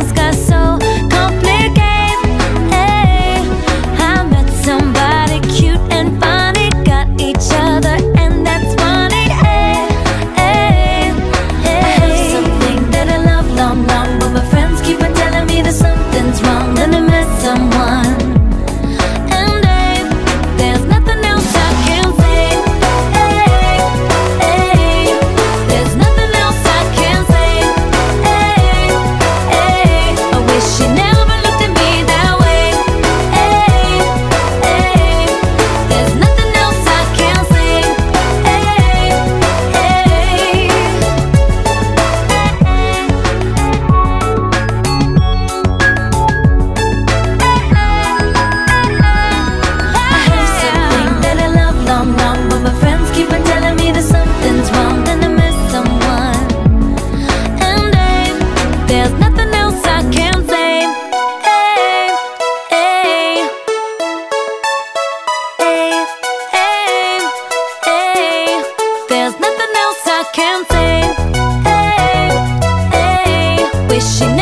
sun's got so wishing